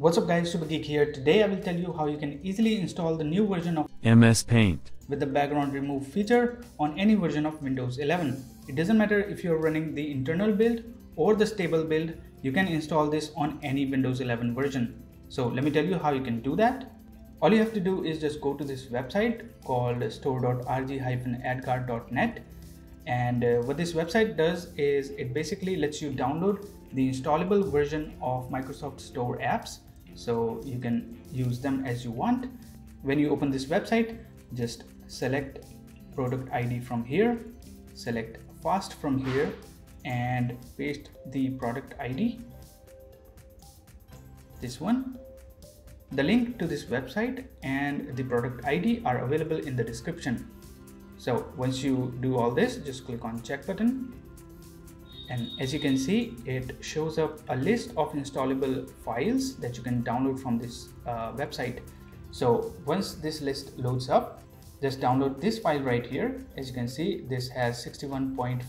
What's up guys, Super Geek here. Today I will tell you how you can easily install the new version of MS Paint. with the background remove feature on any version of Windows 11. It doesn't matter if you're running the internal build or the stable build, you can install this on any Windows 11 version. So let me tell you how you can do that. All you have to do is just go to this website called store.rg-adguard.net and uh, what this website does is it basically lets you download the installable version of Microsoft Store apps so you can use them as you want. When you open this website, just select product ID from here, select fast from here and paste the product ID. This one. The link to this website and the product ID are available in the description. So once you do all this, just click on check button and as you can see it shows up a list of installable files that you can download from this uh, website. So once this list loads up just download this file right here. As you can see this has 61.44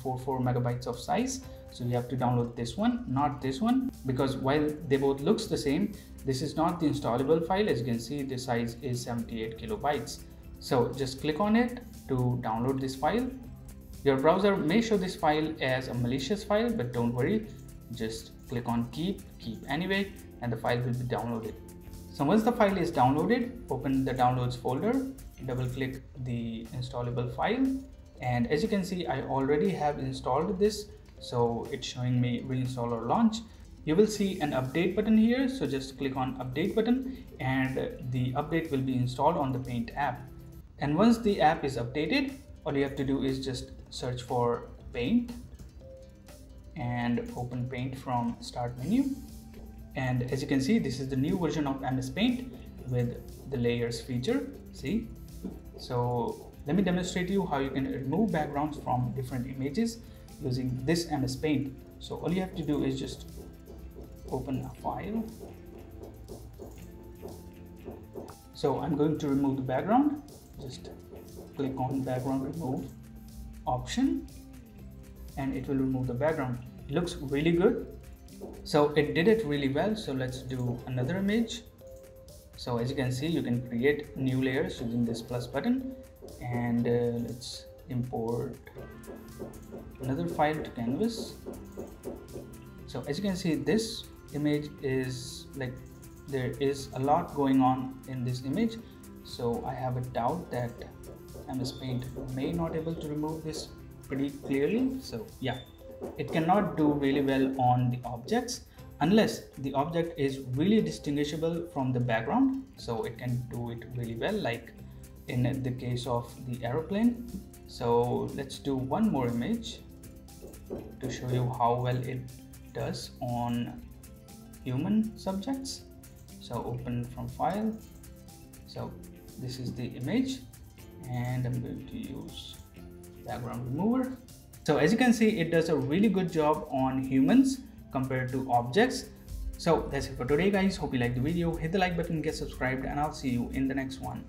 megabytes of size. So you have to download this one not this one because while they both looks the same this is not the installable file. As you can see the size is 78 kilobytes. So just click on it to download this file your browser may show this file as a malicious file, but don't worry, just click on keep, keep anyway, and the file will be downloaded. So once the file is downloaded, open the downloads folder, double click the installable file. And as you can see, I already have installed this. So it's showing me reinstall or launch. You will see an update button here. So just click on update button and the update will be installed on the Paint app. And once the app is updated, all you have to do is just search for paint and open paint from start menu. And as you can see this is the new version of ms paint with the layers feature see? So let me demonstrate you how you can remove backgrounds from different images using this ms paint. So all you have to do is just open a file. So i'm going to remove the background. Just click on background remove option and it will remove the background. It looks really good. So it did it really well. So let's do another image. So as you can see you can create new layers using this plus button. And uh, let's import another file to canvas. So as you can see this image is like there is a lot going on in this image. So I have a doubt that MS Paint. May not able to remove this pretty clearly so yeah. It cannot do really well on the objects unless the object is really distinguishable from the background so it can do it really well like in the case of the aeroplane. So let's do one more image to show you how well it does on human subjects. So open from file. So this is the image and I'm going to use background remover. So as you can see, it does a really good job on humans compared to objects. So that's it for today guys. Hope you liked the video. Hit the like button, get subscribed and I'll see you in the next one.